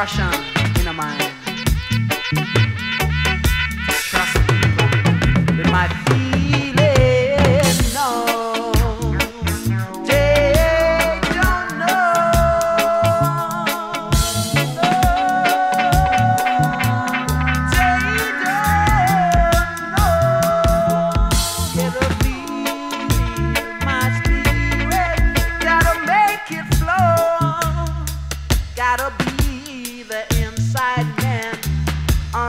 Russian.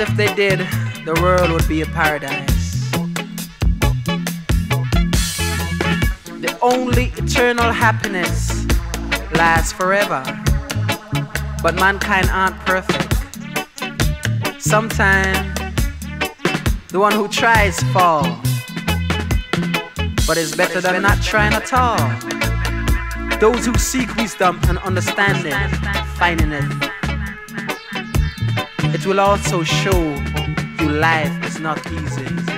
if they did, the world would be a paradise. The only eternal happiness lasts forever. But mankind aren't perfect. Sometimes the one who tries fall. but it's better than not trying at all. Those who seek wisdom and understanding, finding it. It will also show you life is not easy.